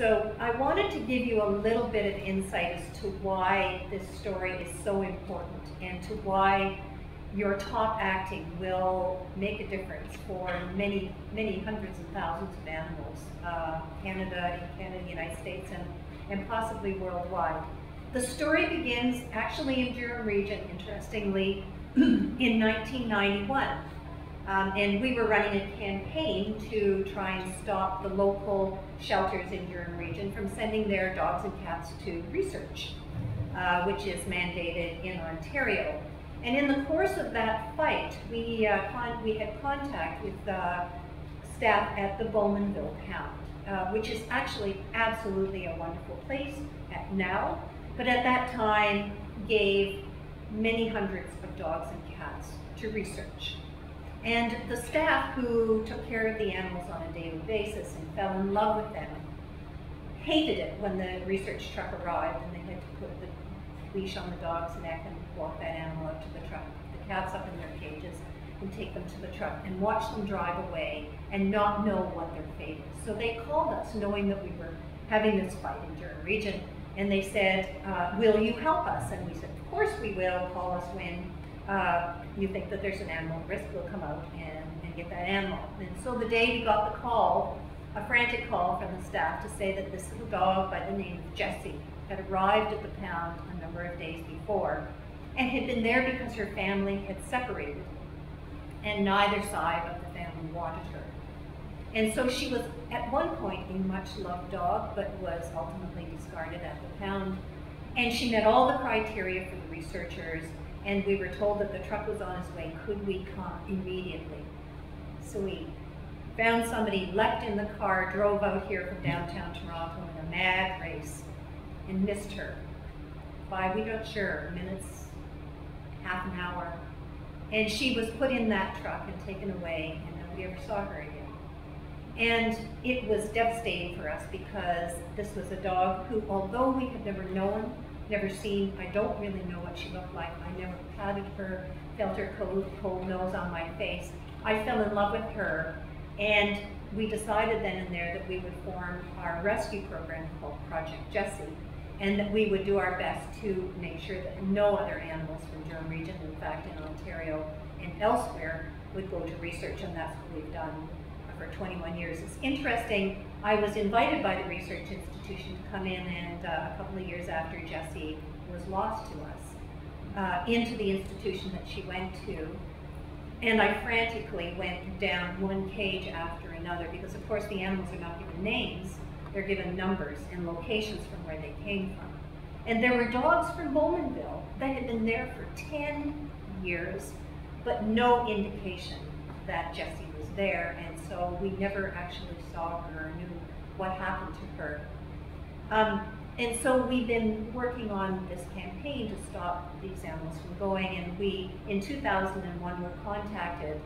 So I wanted to give you a little bit of insight as to why this story is so important and to why your top acting will make a difference for many, many hundreds of thousands of animals, uh, Canada, Canada, United States, and, and possibly worldwide. The story begins actually in Durham region, interestingly, in 1991. Um, and we were running a campaign to try and stop the local shelters in Durham region from sending their dogs and cats to research, uh, which is mandated in Ontario. And in the course of that fight, we, uh, we had contact with uh, staff at the Bowmanville Pound, uh, which is actually absolutely a wonderful place at now, but at that time gave many hundreds of dogs and cats to research. And the staff who took care of the animals on a daily basis and fell in love with them hated it when the research truck arrived and they had to put the leash on the dog's neck and walk that animal up to the truck, the cats up in their cages, and take them to the truck and watch them drive away and not know what their fate is. So they called us knowing that we were having this fight in Durham region and they said, uh, will you help us? And we said, of course we will, call us when uh, you think that there's an animal risk, we'll come out and, and get that animal. And so the day we got the call, a frantic call from the staff to say that this little dog by the name of Jessie had arrived at the pound a number of days before and had been there because her family had separated and neither side of the family wanted her. And so she was at one point a much loved dog, but was ultimately discarded at the pound. And she met all the criteria for the researchers, and we were told that the truck was on its way. Could we come immediately? So we found somebody, leapt in the car, drove out here from downtown Toronto in a mad race, and missed her by, we don't sure, minutes, half an hour. And she was put in that truck and taken away, and nobody ever saw her again. And it was devastating for us because this was a dog who, although we had never known, never seen, I don't really know what she looked like. I never patted her, felt her cold, cold nose on my face. I fell in love with her and we decided then and there that we would form our rescue program called Project Jessie and that we would do our best to make sure that no other animals from Durham region, in fact in Ontario and elsewhere, would go to research and that's what we've done for 21 years. It's interesting, I was invited by the research institution to come in and uh, a couple of years after Jessie was lost to us, uh, into the institution that she went to. And I frantically went down one cage after another because of course the animals are not given names, they're given numbers and locations from where they came from. And there were dogs from Bowmanville that had been there for 10 years, but no indication that Jessie was there, and so we never actually saw her or knew what happened to her. Um, and so we've been working on this campaign to stop these animals from going, and we, in 2001, were contacted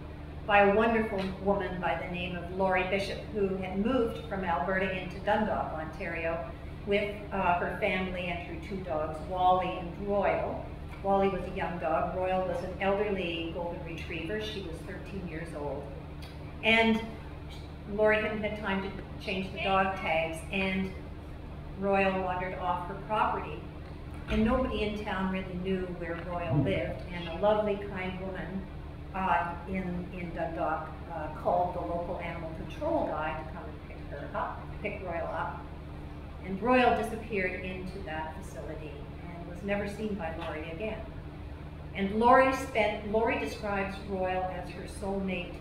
by a wonderful woman by the name of Laurie Bishop, who had moved from Alberta into Dundalk, Ontario, with uh, her family and her two dogs, Wally and Royal. Wally was a young dog. Royal was an elderly golden retriever. She was 13 years old. And Laurie hadn't had time to change the dog tags, and Royal wandered off her property. And nobody in town really knew where Royal lived. And a lovely, kind woman uh, in, in Dundalk uh, called the local animal control guy to come and pick her up, pick Royal up. And Royal disappeared into that facility and was never seen by Laurie again. And Laurie spent, Laurie describes Royal as her soulmate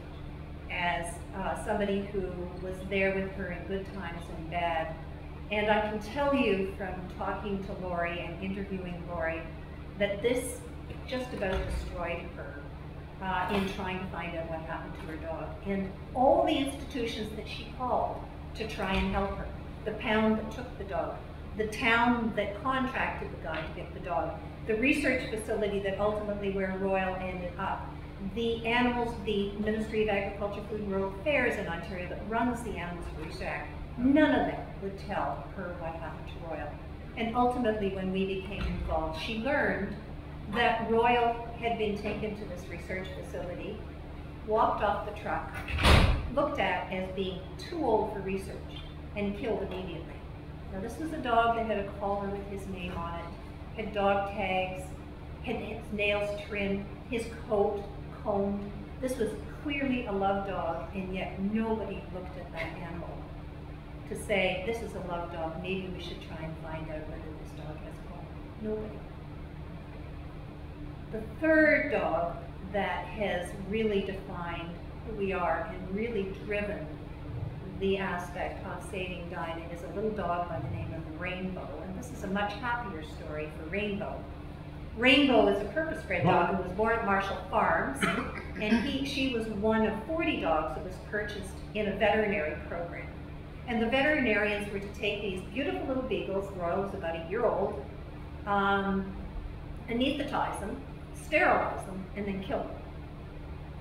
as uh, somebody who was there with her in good times and bad. And I can tell you from talking to Laurie and interviewing Laurie that this just about destroyed her uh, in trying to find out what happened to her dog. And all the institutions that she called to try and help her, the pound that took the dog, the town that contracted the guy to get the dog, the research facility that ultimately where Royal ended up, the animals, the Ministry of Agriculture, Food and Rural Affairs in Ontario that runs the Animals Research Act, none of them would tell her what happened to Royal. And ultimately, when we became involved, she learned that Royal had been taken to this research facility, walked off the truck, looked at as being too old for research, and killed immediately. Now this was a dog that had a collar with his name on it, had dog tags, had his nails trimmed, his coat This was clearly a love dog, and yet nobody looked at that animal to say, this is a love dog, maybe we should try and find out whether this dog has home. Nobody. The third dog that has really defined who we are and really driven the aspect of saving Dinah is a little dog by the name of Rainbow. And this is a much happier story for Rainbow. Rainbow is a purpose-bred dog who was born at Marshall Farms, and he, she was one of 40 dogs that was purchased in a veterinary program. And the veterinarians were to take these beautiful little beagles, Royal was about a year old, um, anesthetize them, sterilize them, and then kill them.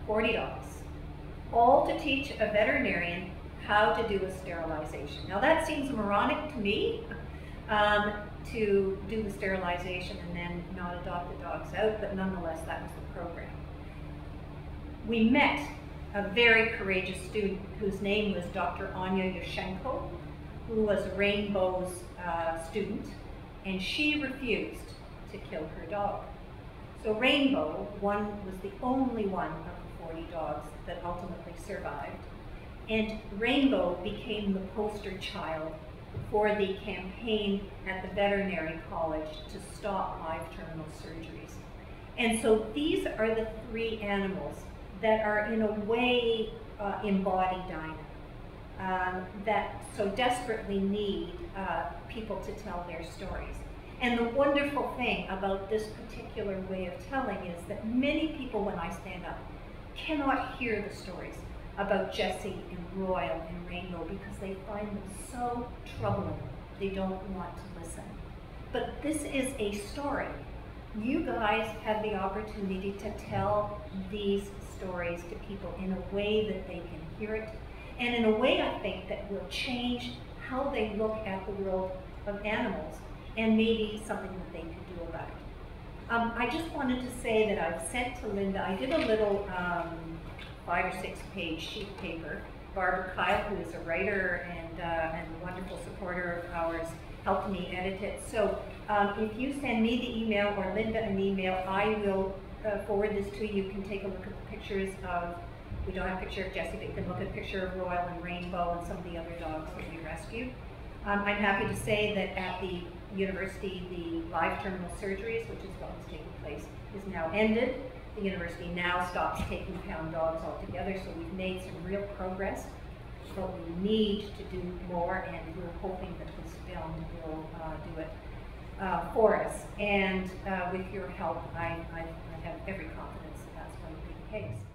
40 dogs. All to teach a veterinarian how to do a sterilization. Now that seems moronic to me, um, to do the sterilization and then not adopt the dogs out, but nonetheless that was the program. We met a very courageous student whose name was Dr. Anya Yushenko, who was Rainbow's uh, student, and she refused to kill her dog. So Rainbow, one was the only one of the 40 dogs that ultimately survived, and Rainbow became the poster child for the campaign at the veterinary college to stop live terminal surgeries. And so these are the three animals that are in a way uh, embody Dinah, um, that so desperately need uh, people to tell their stories. And the wonderful thing about this particular way of telling is that many people, when I stand up, cannot hear the stories about Jesse and Royal and Rainbow because they find them so troubling. They don't want to listen. But this is a story. You guys have the opportunity to tell these stories to people in a way that they can hear it, and in a way I think that will change how they look at the world of animals and maybe something that they can do about it. Um, I just wanted to say that I've sent to Linda, I did a little um, five or six page sheet paper. Barbara Kyle, who is a writer and, uh, and a wonderful supporter of ours, helped me edit it. So um, if you send me the email or Linda an email, I will uh, forward this to you. You can take a look at the pictures of, we don't have a picture of Jesse, but you can look at a picture of Royal and Rainbow and some of the other dogs that we rescued. Um, I'm happy to say that at the university, the live terminal surgeries, which is what was taking place, is now ended. The university now stops taking pound dogs altogether, so we've made some real progress. But we need to do more, and we're hoping that this film will uh, do it uh, for us. And uh, with your help, I, I, I have every confidence that that's going to be the case.